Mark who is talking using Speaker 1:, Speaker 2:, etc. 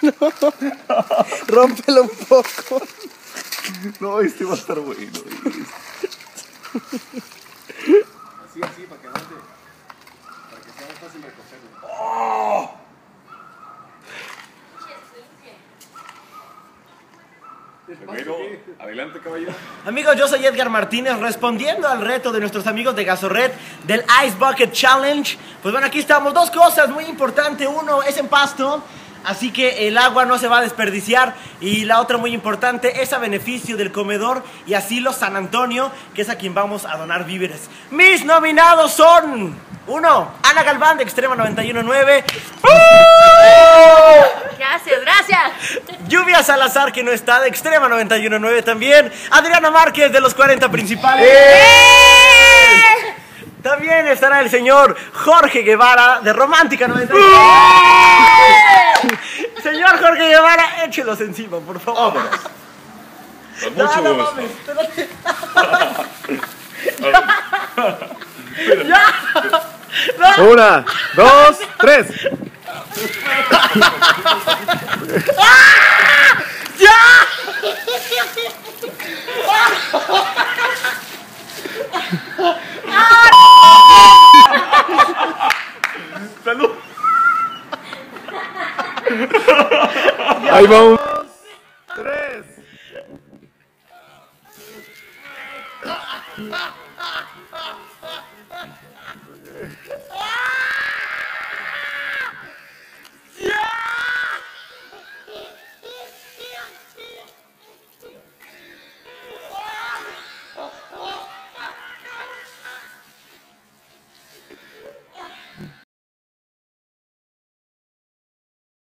Speaker 1: Rómpelo un poco.
Speaker 2: No, este va a estar bueno.
Speaker 3: Así, así, para que aguante. Para que sea más fácil recogerlo.
Speaker 2: Primero, adelante, caballero.
Speaker 4: Amigos, yo soy Edgar Martínez, respondiendo al reto de nuestros amigos de Gasorred del Ice Bucket Challenge. Pues bueno, aquí estamos. Dos cosas muy importantes. Uno es en pasto, así que el agua no se va a desperdiciar. Y la otra muy importante es a beneficio del comedor y asilo San Antonio, que es a quien vamos a donar víveres. Mis nominados son... Uno, Ana Galván de Extrema 919.
Speaker 5: Gracias, gracias.
Speaker 4: Lluvia Salazar, que no está, de Extrema 919 también. Adriana Márquez, de los 40 principales. También estará el señor Jorge Guevara, de Romántica 99. Señor Jorge Guevara, échelos encima, por favor.
Speaker 2: Con
Speaker 4: No,
Speaker 2: mucho
Speaker 4: no
Speaker 2: gusto.
Speaker 4: mames, espérate.
Speaker 1: Una, dos, tres.
Speaker 2: Aí
Speaker 1: vamos. Três. Ah!